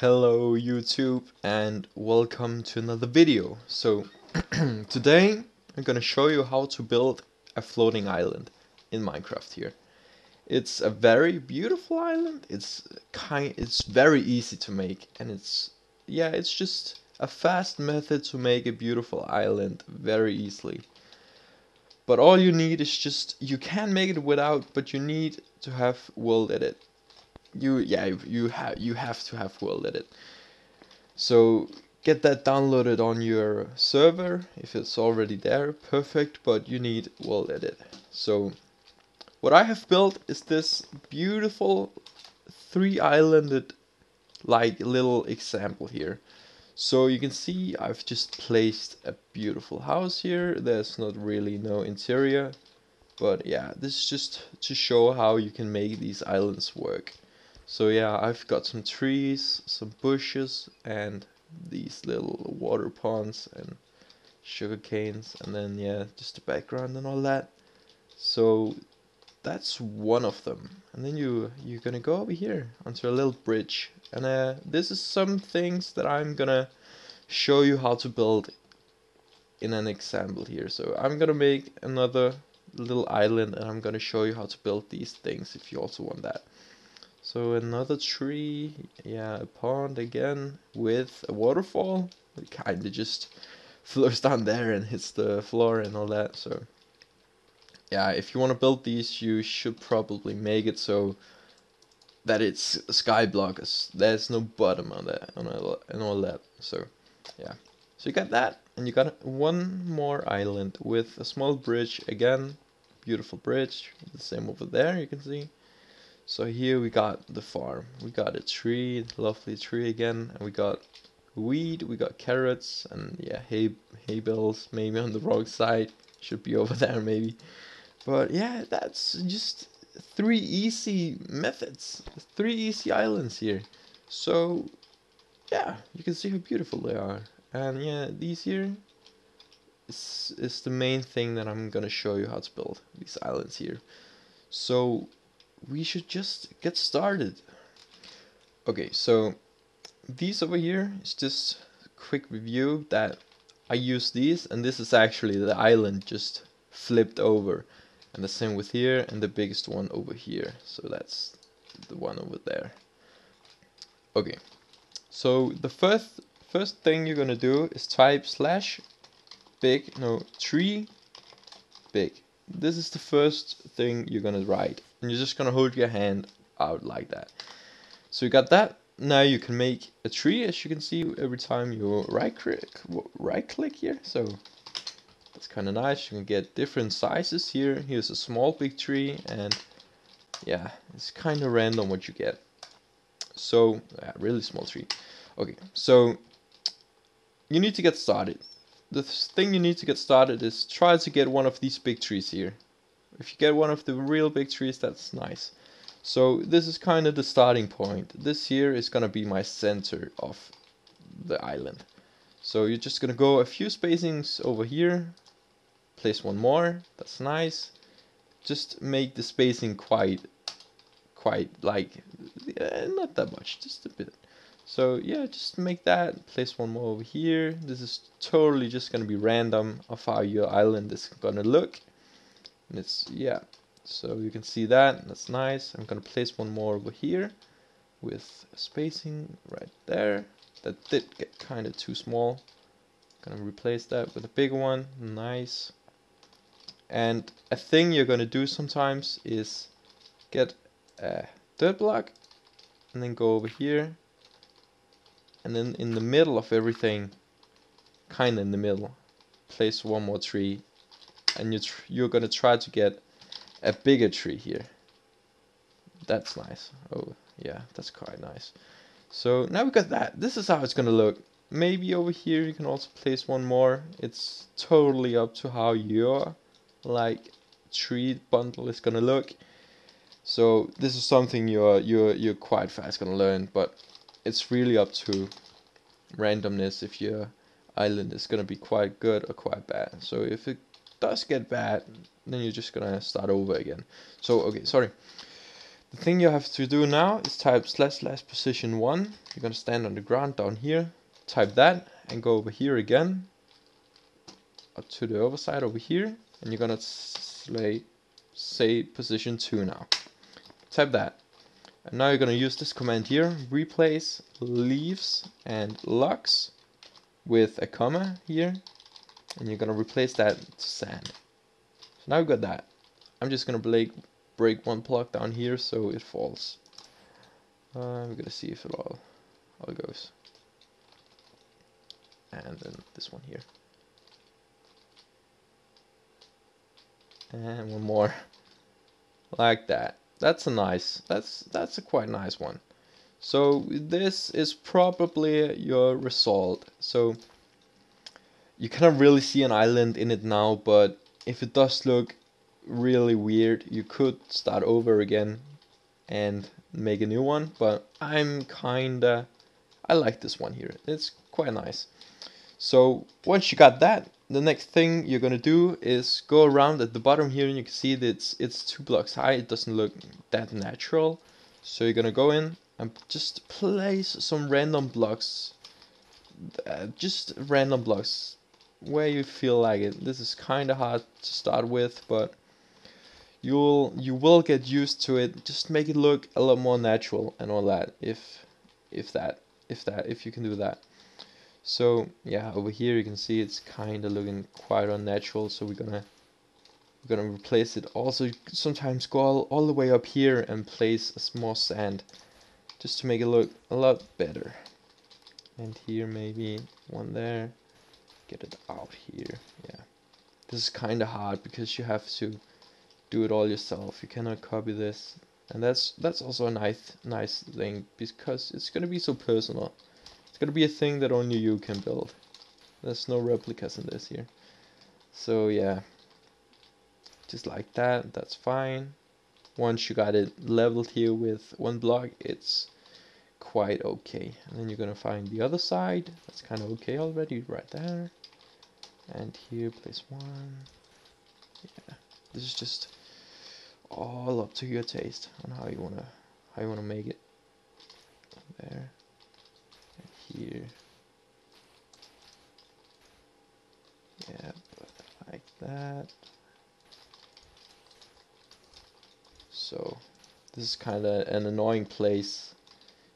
Hello YouTube and welcome to another video. So today I'm gonna show you how to build a floating island in Minecraft here. It's a very beautiful island. It's kind it's very easy to make and it's yeah, it's just a fast method to make a beautiful island very easily. But all you need is just you can make it without but you need to have world edit you yeah you have you have to have world edit so get that downloaded on your server if it's already there perfect but you need world edit so what I have built is this beautiful three islanded like little example here. So you can see I've just placed a beautiful house here. There's not really no interior but yeah this is just to show how you can make these islands work so yeah, I've got some trees, some bushes, and these little water ponds and sugar canes, and then yeah, just the background and all that. So that's one of them. And then you you're gonna go over here onto a little bridge, and uh, this is some things that I'm gonna show you how to build in an example here. So I'm gonna make another little island, and I'm gonna show you how to build these things if you also want that. So another tree, yeah, a pond again with a waterfall. It kind of just flows down there and hits the floor and all that. So yeah, if you want to build these, you should probably make it so that it's sky skyblock. There's no bottom on that and all that. So yeah, so you got that, and you got one more island with a small bridge again. Beautiful bridge. The same over there. You can see. So here we got the farm. We got a tree, lovely tree again, and we got weed, we got carrots, and yeah, hay hay bales maybe on the wrong side. Should be over there maybe. But yeah, that's just three easy methods, three easy islands here. So yeah, you can see how beautiful they are. And yeah, these here is, is the main thing that I'm gonna show you how to build these islands here. So we should just get started. Okay, so these over here is just quick review that I use these and this is actually the island just flipped over. And the same with here and the biggest one over here. So that's the one over there. Okay so the first first thing you're gonna do is type slash big no tree big. This is the first thing you're gonna write and you're just gonna hold your hand out like that. So you got that. Now you can make a tree as you can see every time you right click right click here. So that's kind of nice. You can get different sizes here. Here's a small big tree and yeah it's kind of random what you get. So yeah, really small tree. Okay so you need to get started. The thing you need to get started is try to get one of these big trees here if you get one of the real big trees, that's nice. So this is kind of the starting point. This here is going to be my center of the island. So you're just going to go a few spacings over here. Place one more. That's nice. Just make the spacing quite, quite like, uh, not that much, just a bit. So yeah, just make that, place one more over here. This is totally just going to be random of how your island is going to look and it's yeah. So you can see that that's nice. I'm gonna place one more over here with spacing right there. That did get kind of too small. Gonna replace that with a bigger one nice. And a thing you're gonna do sometimes is get a dirt block and then go over here. And then in the middle of everything kind of in the middle place one more tree and you you're gonna try to get a bigger tree here. That's nice. Oh yeah, that's quite nice. So now we got that. This is how it's gonna look. Maybe over here you can also place one more. It's totally up to how your like tree bundle is gonna look. So this is something you're you're you're quite fast gonna learn, but it's really up to randomness if your island is gonna be quite good or quite bad. So if it does get bad, then you're just gonna start over again. So, okay, sorry. The thing you have to do now is type slash slash position 1. You're to stand on the ground down here. Type that and go over here again. Up to the overside over here. And you're to say, say position 2 now. Type that. And now you're to use this command here. Replace leaves and logs with a comma here. And you're going to replace that to sand. So now we've got that. I'm just going to break, break one block down here so it falls. Uh, we're gonna see if it all, all goes. And then this one here. And one more. Like that. That's a nice, that's, that's a quite nice one. So this is probably your result. So you cannot really see an island in it now, but if it does look really weird. You could start over again and make a new one, but I'm kinda, I like this one here. It's quite nice. So once you got that, the next thing you're gonna do is go around at the bottom here and you can see that it's, it's two blocks high. It doesn't look that natural. So you're gonna go in and just place some random blocks. Uh, just random blocks where you feel like it. This is kind of hard to start with, but you'll you will get used to it. Just make it look a lot more natural and all that if if that if that if you can do that. So yeah over here you can see it's kind of looking quite unnatural so we're gonna we're gonna replace it. Also sometimes go all, all the way up here and place a small sand just to make it look a lot better. And here maybe one there get it out here yeah this is kind of hard because you have to do it all yourself. You cannot copy this. And that's that's also a nice nice thing because it's gonna be so personal. It's gonna be a thing that only you can build. There's no replicas in this here. So yeah. Just like that, that's fine. Once you got it leveled here with one block, it's quite okay. And then you're gonna find the other side. That's kind of okay already, right there. And here, place one. Yeah, this is just all up to your taste on how you wanna how you wanna make it. There and here. Yeah, like that. So this is kind of an annoying place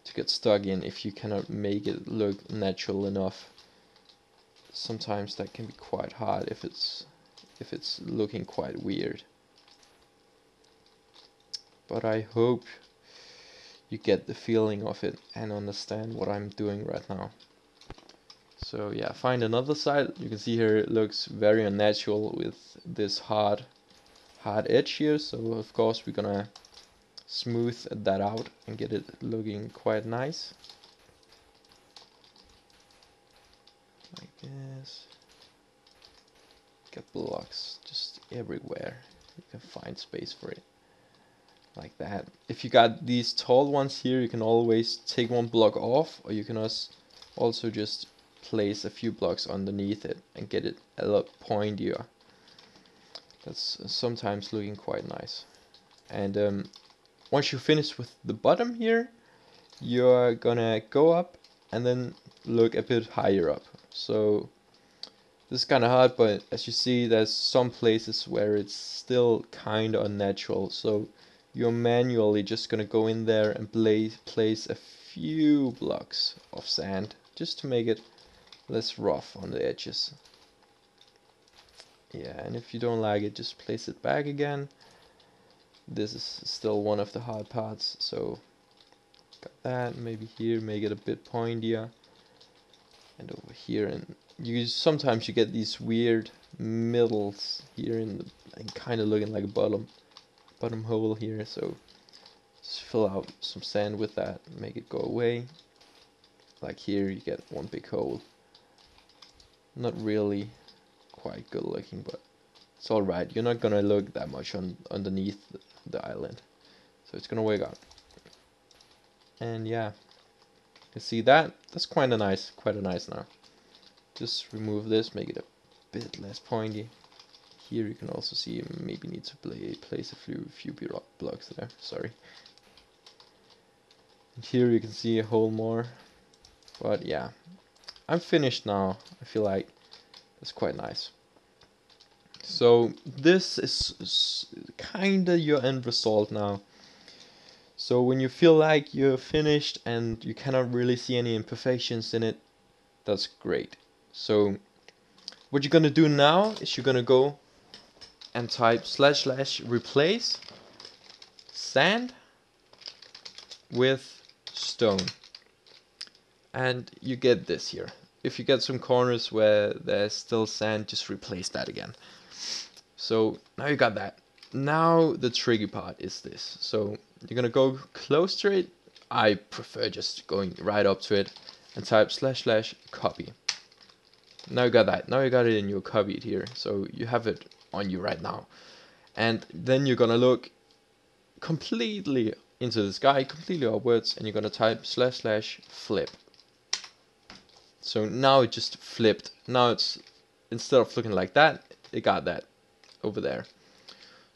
to get stuck in if you cannot make it look natural enough. Sometimes that can be quite hard if it's if it's looking quite weird but I hope you get the feeling of it and understand what I'm doing right now. So yeah, find another side. You can see here it looks very unnatural with this hard, hard edge here. So of course we're gonna smooth that out and get it looking quite nice. Like this. Get blocks just everywhere. You can find space for it like that. If you got these tall ones here, you can always take one block off, or you can also just place a few blocks underneath it and get it a lot pointier. That's sometimes looking quite nice. And um, once you finish with the bottom here, you're gonna go up and then look a bit higher up. So this is kind of hard, but as you see, there's some places where it's still kind of unnatural. So you're manually just gonna go in there and place, place a few blocks of sand just to make it less rough on the edges. Yeah, and if you don't like it, just place it back again. This is still one of the hard parts, so got that. Maybe here, make it a bit pointier. And over here, and you sometimes you get these weird middles here in the, and kind of looking like a bottom bottom hole here so just fill out some sand with that make it go away. Like here you get one big hole. Not really quite good looking but it's alright. You're not gonna look that much on underneath the island. So it's gonna work out. And yeah see that that's quite a nice quite a nice now just remove this make it a bit less pointy here you can also see maybe need to play, place a few few blocks there sorry And here you can see a hole more. But yeah, I'm finished now. I feel like that's quite nice. So this is, is kinda your end result now. So when you feel like you're finished and you cannot really see any imperfections in it, that's great. So what you're gonna do now is you're gonna go and type slash slash replace sand with stone. And you get this here. If you get some corners where there's still sand just replace that again. So now you got that. Now the tricky part is this. So you're gonna go close to it I prefer just going right up to it and type slash slash copy. Now you got that. Now you got it in your copy here. So you have it on you right now. And then you're gonna look completely into the sky completely upwards and you're gonna type slash slash flip. So now it just flipped. Now it's instead of looking like that it got that over there.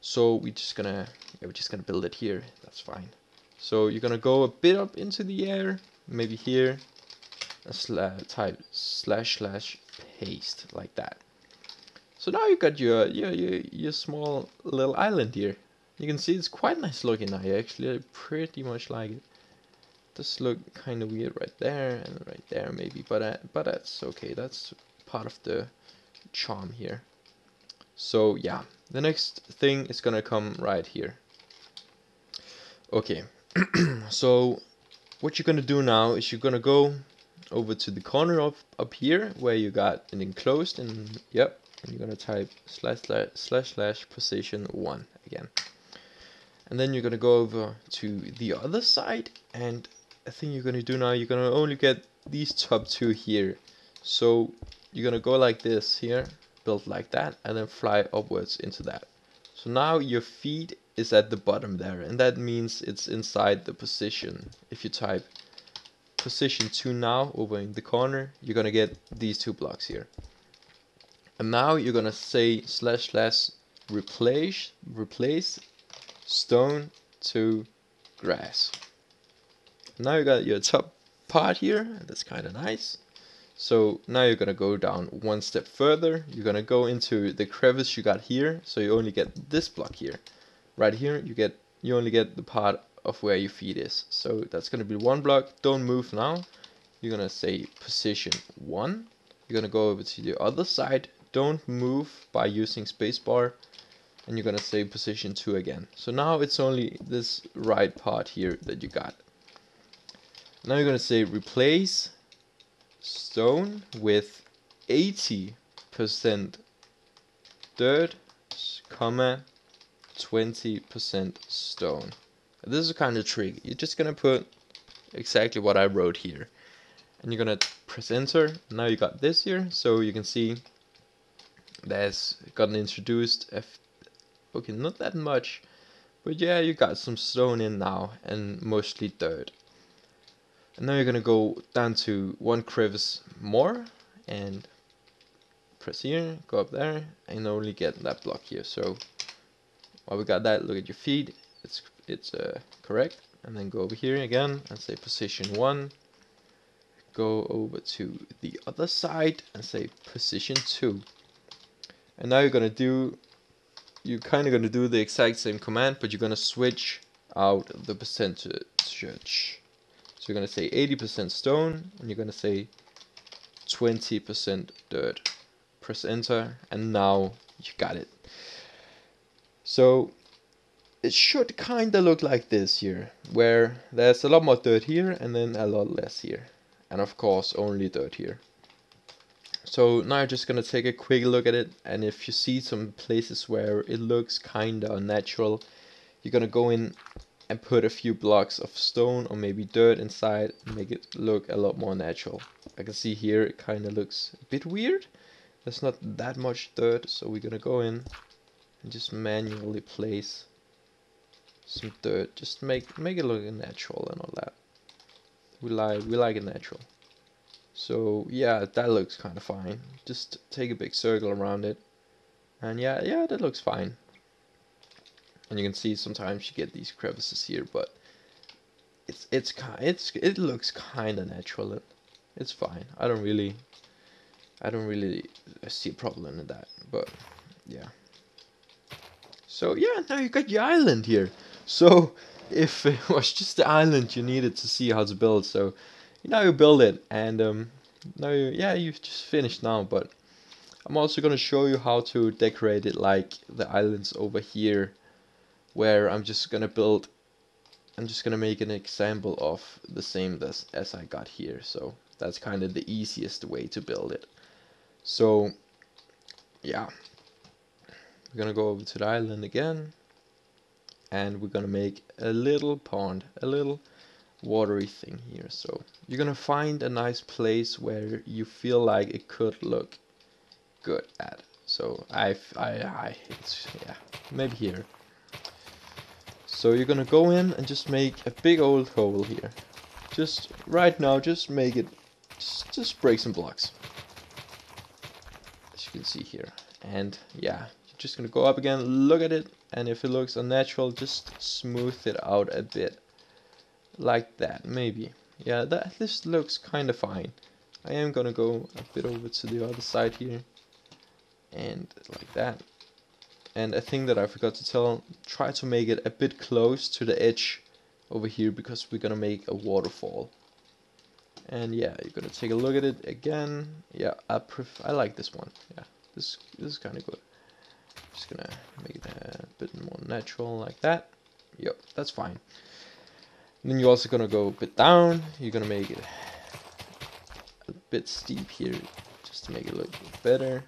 So we're just gonna yeah, we're just gonna build it here. That's fine. So you're gonna go a bit up into the air maybe here sla type slash slash paste like that. So now you've got your, your your your small little island here. You can see it's quite nice looking now. Actually I pretty much like it. Does look kind of weird right there and right there maybe but uh, but that's okay. That's part of the charm here. So yeah the next thing is gonna come right here okay. So what you're gonna do now is you're gonna go over to the corner of up here where you got an enclosed and yep and you're gonna type slash slash slash, slash position one again. And then you're gonna go over to the other side and I think you're gonna do now you're gonna only get these top two here. So you're gonna go like this here build like that and then fly upwards into that. So now your feet is at the bottom there and that means it's inside the position. If you type position 2 now over in the corner you're gonna get these two blocks here. And now you're gonna say slash slash replace replace stone to grass. Now you got your top part here and that's kind of nice. So now you're gonna go down one step further. You're gonna go into the crevice you got here so you only get this block here right here you get you only get the part of where your feet is. So that's gonna be one block. Don't move now. You're gonna say position one. You're gonna go over to the other side. Don't move by using spacebar and you're gonna say position 2 again. So now it's only this right part here that you got. Now you're gonna say replace stone with 80% dirt, comma 20% stone. This is kind of tricky. You're just gonna put exactly what I wrote here. And you're gonna press enter. Now you got this here, so you can see there's gotten introduced. okay, not that much, but yeah, you got some stone in now, and mostly dirt. And now you're gonna go down to one crevice more and press here, go up there, and only get that block here. So while we got that, look at your feed, it's it's uh, correct. And then go over here again and say position one. Go over to the other side and say position two. And now you're gonna do you're kind of gonna do the exact same command, but you're gonna switch out the percentage So you're going to say 80% stone, and you're going to say 20% dirt. Press enter, and now you got it. So it should kind of look like this here, where there's a lot more dirt here, and then a lot less here. And of course, only dirt here. So now I'm just gonna take a quick look at it, and if you see some places where it looks kinda unnatural, you're gonna go in and put a few blocks of stone or maybe dirt inside and make it look a lot more natural. I can see here it kind of looks a bit weird. There's not that much dirt so we're gonna go in just manually place some dirt just make make it look natural and all that. We like we like it natural. So yeah, that looks kind of fine. Just take a big circle around it. And yeah, yeah, that looks fine. And you can see sometimes you get these crevices here, but it's it's kind it's it looks kind of natural. It's fine. I don't really I don't really see a problem in that. But yeah. So yeah, now you got your island here. So if it was just the island you needed to see how to build, so now you build it and um, now you yeah you've just finished now. But I'm also gonna show you how to decorate it like the islands over here, where I'm just gonna build. I'm just gonna make an example of the same as, as I got here. So that's kind of the easiest way to build it. So yeah, we're gonna go over to the island again and we're gonna make a little pond, a little watery thing here. So you're gonna find a nice place where you feel like it could look good at. So I, I, I, it's, yeah, maybe here. So you're gonna go in and just make a big old hole here. Just right now, just make it, just, just break some blocks. As you can see here. And yeah, just gonna go up again, look at it, and if it looks unnatural just smooth it out a bit. Like that maybe. Yeah that this looks kind of fine. I am gonna go a bit over to the other side here. And like that. And a thing that I forgot to tell try to make it a bit close to the edge over here because we're gonna make a waterfall. And yeah you're gonna take a look at it again. Yeah I pref I like this one. Yeah this this is kind of good gonna make that a bit more natural like that. Yep, that's fine. And then you're also gonna go a bit down. You're gonna make it a bit steep here, just to make it look better.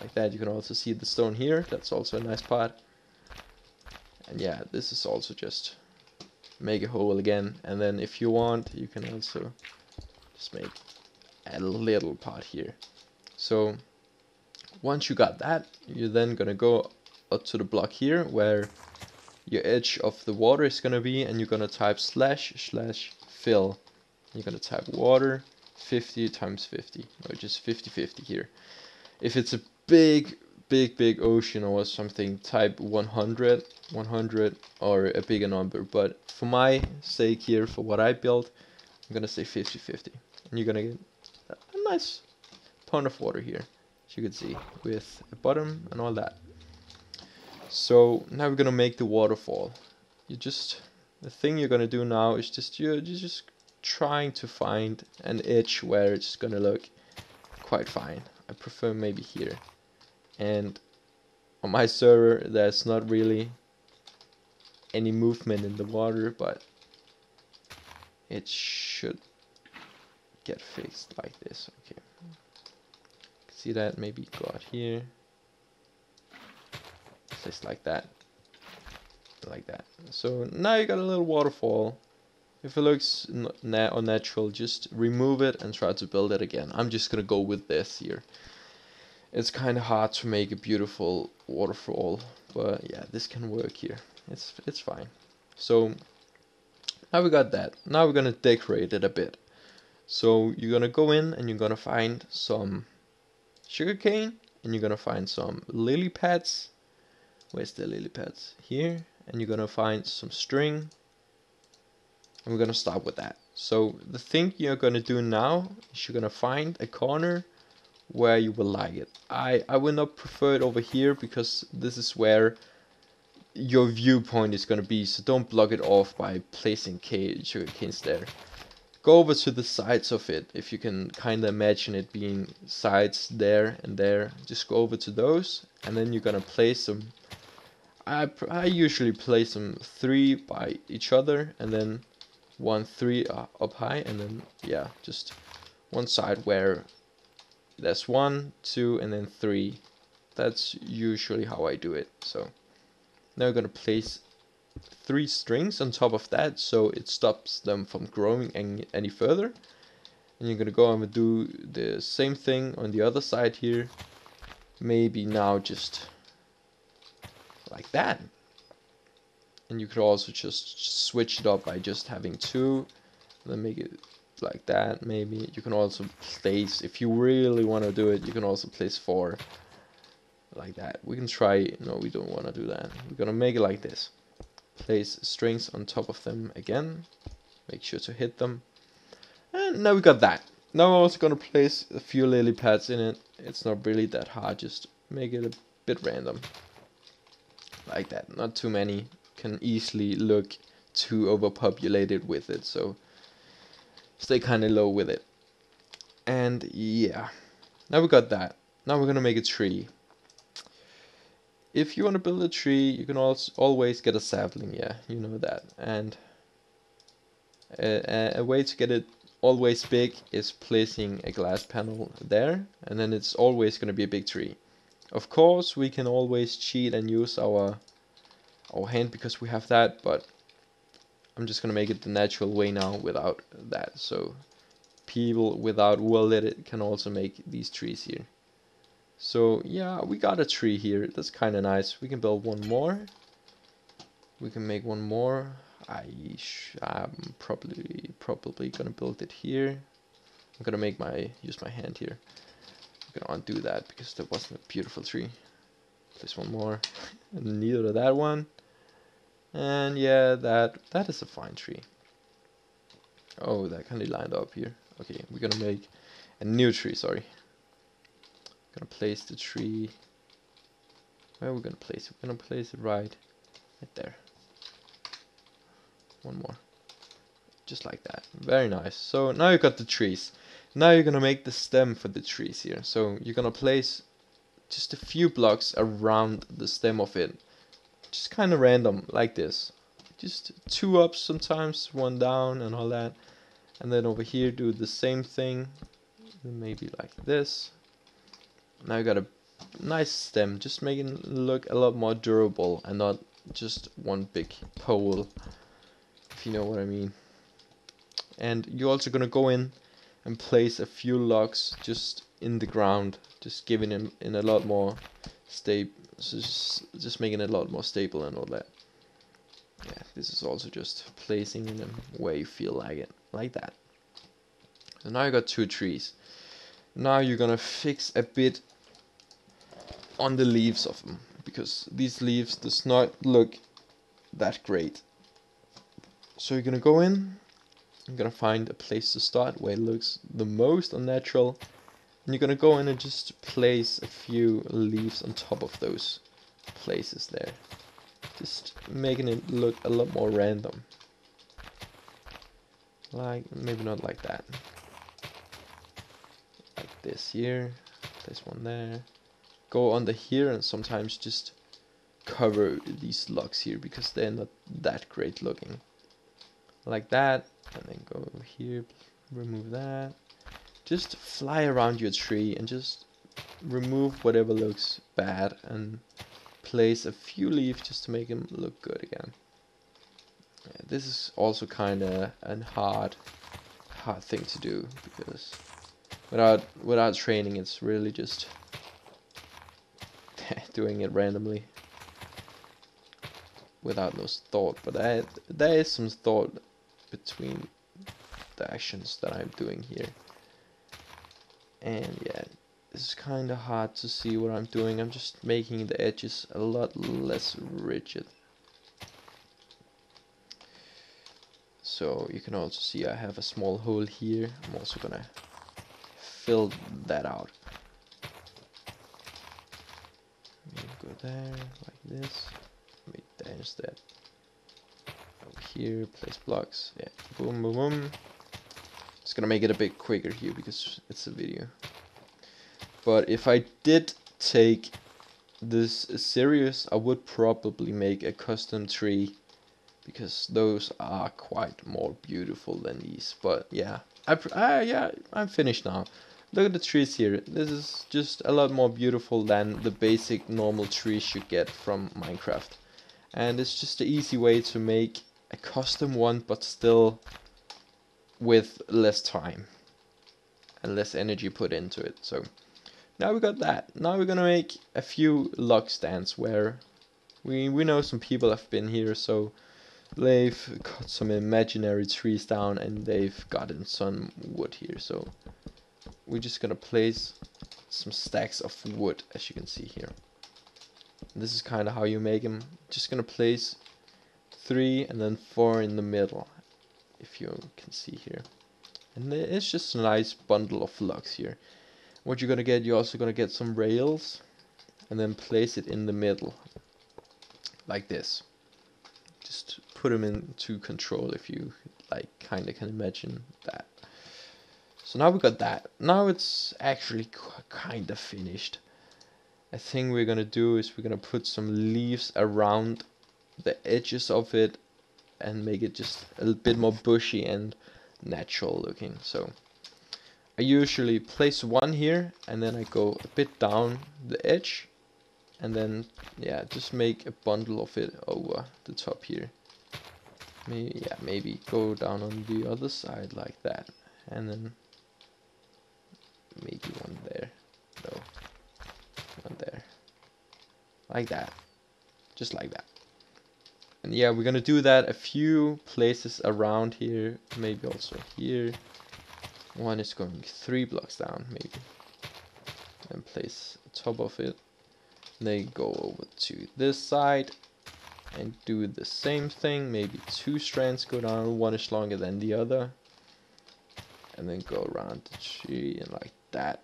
Like that. You can also see the stone here. That's also a nice part. And yeah, this is also just make a hole again. And then if you want, you can also just make a little part here. So once you got that, you're then gonna go up to the block here where your edge of the water is gonna be and you're gonna type slash slash fill. You're gonna type water 50 times 50, or just 50 50 here. If it's a big, big, big ocean or something, type 100, 100 or a bigger number. But for my sake here, for what I built, I'm gonna say 50 50. And you're gonna get a nice pond of water here as you can see with a bottom and all that so now we're gonna make the waterfall. You just the thing you're gonna do now is just you're, you're just trying to find an edge where it's gonna look quite fine. I prefer maybe here. And on my server there's not really any movement in the water but it should get fixed like this. Okay. See that? Maybe go out here just like that. Like that. So now you got a little waterfall. If it looks unnatural just remove it and try to build it again. I'm just gonna go with this here. It's kind of hard to make a beautiful waterfall but yeah this can work here. It's it's fine. So now we got that. Now we're gonna decorate it a bit. So you're gonna go in and you're gonna find some sugarcane and you're gonna find some lily pads where's the lily pads? Here. And you're gonna find some string. And we're gonna start with that. So the thing you're gonna do now is you're gonna find a corner where you will like it. I I will not prefer it over here because this is where your viewpoint is gonna be. So don't block it off by placing sugar canes there. Go over to the sides of it if you can kind of imagine it being sides there and there. Just go over to those and then you're gonna place them I, I usually place them three by each other and then one three uh, up high and then yeah just one side where there's one two and then three. That's usually how I do it. So now we're gonna place three strings on top of that so it stops them from growing any, any further. And you're gonna go and do the same thing on the other side here. Maybe now just like that and you could also just switch it up by just having two then make it like that maybe you can also place if you really want to do it you can also place four like that we can try no we don't want to do that we're gonna make it like this place strings on top of them again make sure to hit them. And now we got that. Now I'm also gonna place a few lily pads in it. It's not really that hard, just make it a bit random. Like that, not too many. Can easily look too overpopulated with it, so stay kinda low with it. And yeah, now we got that. Now we're gonna make a tree. If you want to build a tree, you can also always get a sapling, yeah, you know that. And a, a, way to get it always big is placing a glass panel there, and then it's always to be a big tree. Of course, we can always cheat and use our our hand because we have that, but I'm just gonna make it the natural way now without that. So people without world edit can also make these trees here. So yeah, we got a tree here. That's kind of nice. We can build one more. We can make one more. I I'm probably probably gonna build it here. I'm gonna make my use my hand here. Gonna undo that because that wasn't a beautiful tree. Place one more. and neither of that one. And yeah, that that is a fine tree. Oh, that kind of lined up here. Okay, we're gonna make a new tree. Sorry. Gonna place the tree. Where are we gonna place it? We're gonna place it right, right there one more just like that. Very nice. So now you got the trees. Now you're gonna make the stem for the trees here. So you're gonna place just a few blocks around the stem of it. Just kind of random like this. Just two up sometimes one down and all that. And then over here do the same thing. Maybe like this. Now you got a nice stem just making it look a lot more durable and not just one big pole if you know what I mean. And you're also gonna go in and place a few logs just in the ground, just giving them in a lot more stable, just, just making it a lot more stable and all that. Yeah, this is also just placing in them where you feel like it, like that. So now you got two trees. Now you're gonna fix a bit on the leaves of them because these leaves does not look that great so you're gonna go in, you're gonna find a place to start where it looks the most unnatural, and you're gonna go in and just place a few leaves on top of those places there. Just making it look a lot more random. Like, maybe not like that. Like this here, this one there. Go under here and sometimes just cover these logs here because they're not that great looking like that and then go here remove that. Just fly around your tree and just remove whatever looks bad and place a few leaves just to make them look good again. Yeah, this is also kind of a hard hard thing to do because without without training it's really just doing it randomly without no thought. But I, there is some thought between the actions that I'm doing here. And yeah, it's kind of hard to see what I'm doing. I'm just making the edges a lot less rigid. So you can also see I have a small hole here. I'm also gonna fill that out. Go there, like this. Make that instead here, place blocks, yeah, boom, boom, boom. Just gonna make it a bit quicker here because it's a video. But if I did take this serious, I would probably make a custom tree because those are quite more beautiful than these. But yeah, I, I yeah, I'm finished now. Look at the trees here. This is just a lot more beautiful than the basic normal trees you get from Minecraft. And it's just an easy way to make a custom one, but still with less time and less energy put into it. So now we got that. Now we're gonna make a few log stands where we we know some people have been here, so they've cut some imaginary trees down and they've gotten some wood here. So we're just gonna place some stacks of wood, as you can see here. This is kind of how you make them. Just gonna place three and then four in the middle if you can see here. And it's just a nice bundle of logs here. What you're gonna get, you're also gonna get some rails and then place it in the middle like this. Just put them into control if you like kind of can imagine that. So now we got that. Now it's actually kind of finished. I think we're gonna do is we're gonna put some leaves around the edges of it and make it just a bit more bushy and natural looking. So I usually place one here and then I go a bit down the edge and then yeah just make a bundle of it over the top here. Maybe yeah maybe go down on the other side like that and then maybe one there no one there. Like that. Just like that and yeah we're gonna do that a few places around here maybe also here. One is going three blocks down maybe. And place top of it. They go over to this side and do the same thing. Maybe two strands go down. One is longer than the other. And then go around the tree and like that.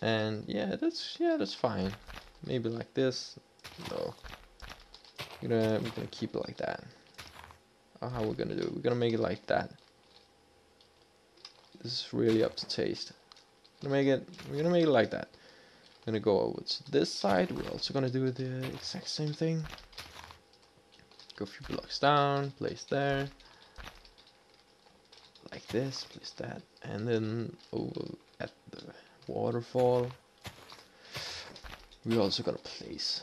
And yeah that's yeah that's fine. Maybe like this. No we're gonna we're gonna keep it like that oh, how we're gonna do it we're gonna make it like that this is really up to taste we're gonna make it we're gonna make it like that gonna go over to this side. We're also gonna do the exact same thing. Go a few blocks down, place there. Like this, place that. And then over at the waterfall, we're also gonna place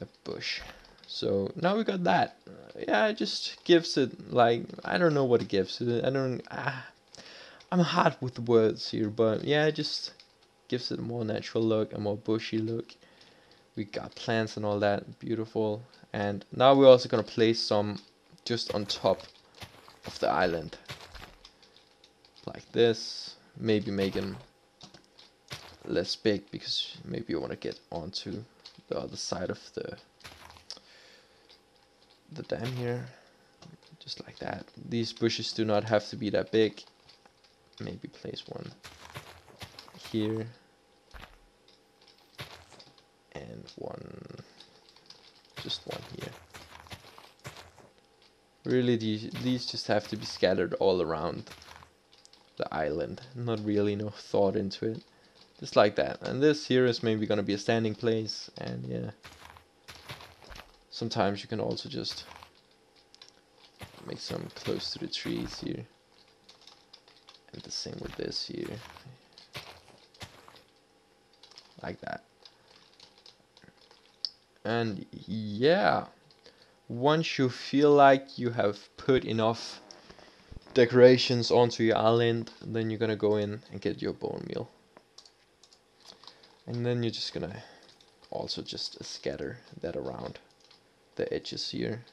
a bush. So now we got that. Yeah, it just gives it like I don't know what it gives it. I don't. Ah, I'm hard with words here, but yeah, it just gives it a more natural look, a more bushy look. We got plants and all that, beautiful. And now we're also gonna place some just on top of the island. Like this, maybe make them less big because maybe you want to get onto the other side of the the dam here. Just like that. These bushes do not have to be that big. Maybe place one here. And one just one here. Really these, these just have to be scattered all around the island. Not really no thought into it. Just like that. And this here is maybe gonna be a standing place. And yeah sometimes you can also just make some close to the trees here and the same with this here like that. And yeah, once you feel like you have put enough decorations onto your island, then you're gonna go in and get your bone meal. And then you're just gonna also just scatter that around the edges here.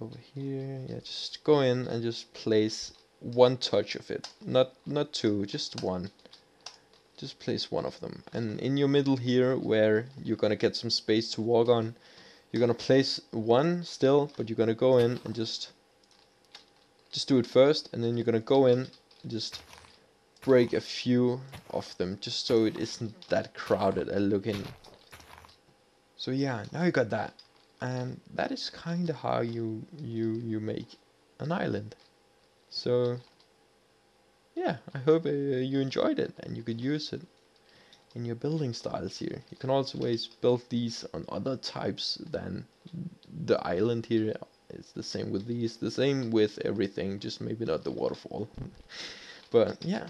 Over here, yeah, just go in and just place one touch of it. Not not two, just one just place one of them and in your middle here where you're gonna get some space to walk on you're gonna place one still but you're gonna go in and just just do it first and then you're gonna go in and just break a few of them just so it isn't that crowded a looking so yeah now you got that and that is kind of how you you you make an island so yeah, I hope uh, you enjoyed it and you could use it in your building styles here. You can also always build these on other types than the island here. It's the same with these, the same with everything, just maybe not the waterfall. but yeah,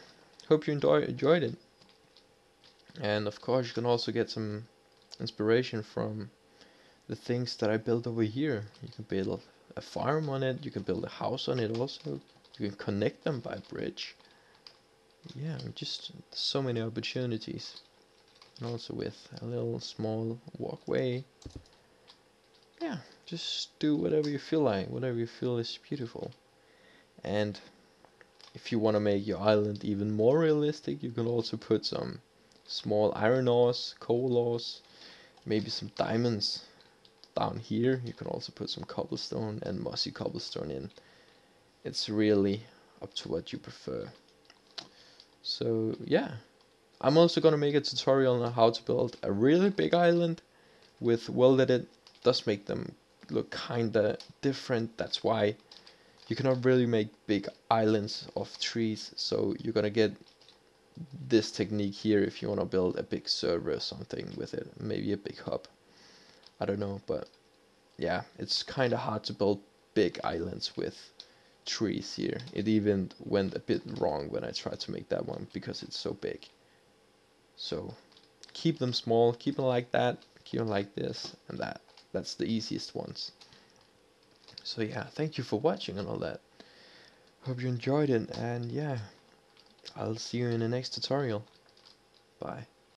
hope you enjoy, enjoyed it. And of course, you can also get some inspiration from the things that I built over here. You can build a farm on it, you can build a house on it also. You can connect them by bridge yeah, just so many opportunities. And also with a little small walkway. Yeah, just do whatever you feel like, whatever you feel is beautiful. And if you want to make your island even more realistic, you can also put some small iron ores, coal ores, maybe some diamonds down here. You can also put some cobblestone and mossy cobblestone in. it's really up to what you prefer. So yeah, I'm also gonna make a tutorial on how to build a really big island with world edit it does make them look kinda different. That's why you cannot really make big islands of trees. So you're gonna get this technique here if you want to build a big server or something with it maybe a big hub I don't know but yeah it's kind of hard to build big islands with trees here. It even went a bit wrong when I tried to make that one because it's so big. So keep them small keep them like that keep them like this and that. That's the easiest ones. So yeah thank you for watching and all that. Hope you enjoyed it and yeah I'll see you in the next tutorial. Bye.